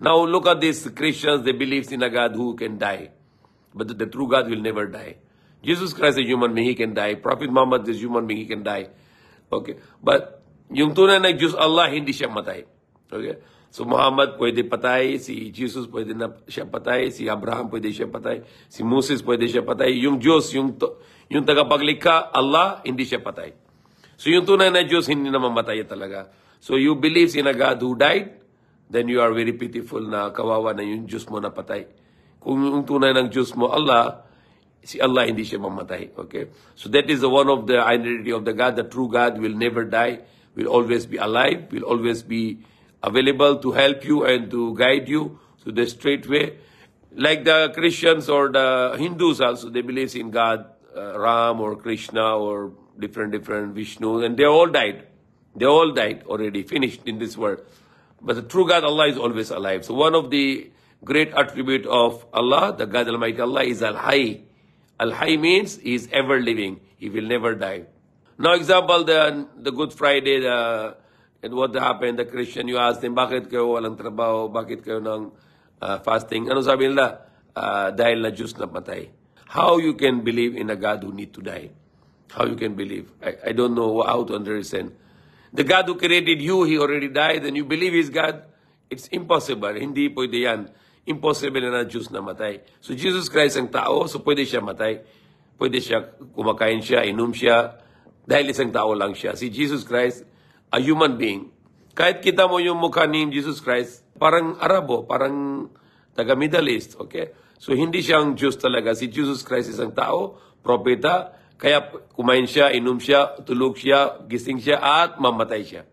Now look at these Christians, they believe in a God who can die. But the, the true God will never die. Jesus Christ is a human being, he can die. Prophet Muhammad is human being, he can die. Okay. But yung tunay na Diyos Allah, hindi siya matay. Okay. So Muhammad pwede patay, si Jesus pwede na siya patay, si Abraham pwede siya patay, si Moses pwede siya patay. Yung Diyos, yung, yung tagapaglikha, Allah, hindi siya patay. So yung tunay na Diyos, hindi na mamatay talaga. So you believe in a God who died, then you are very pitiful na kawawa na yung Diyos mo na patay. Kung yung tunay ng Diyos mo, Allah, si Allah hindi siya mamatay. Okay? So that is the one of the identity of the God. The true God will never die, will always be alive, will always be available to help you and to guide you to the straight way. Like the Christians or the Hindus also, they believe in God, uh, Ram or Krishna or different, different Vishnu, and they all died. They all died already, finished in this world. But the true God, Allah, is always alive. So one of the great attribute of Allah, the God Almighty Allah, is Al-Hayy. Al-Hayy means He is ever living. He will never die. Now, example, the, the Good Friday, the, and what happened, the Christian, you ask them, bakit kayo walang trabaho, bakit kayo ng uh, fasting? Ano sabi nila? Uh, dahil na Diyos na patay. How you can believe in a God who need to die? How you can believe? I, I don't know how to understand. The God who created you, He already died, and you believe He's God? It's impossible. Hindi pwede yan. Impossible na na Diyos na matay. So Jesus Christ ang tao, so pwede siya matay. Pwede siya, kumakain siya, inom siya, dahil isang tao lang siya. Si Jesus Christ, a human being. Kahit kita mo yung mukha ni Jesus Christ, parang Arabo, parang taga Middle East, okay? So hindi siyang Diyos talaga. Si Jesus Christ isang tao, propeta, kaya kumain siya, inom siya, tulog siya, gising siya, at mamatay siya.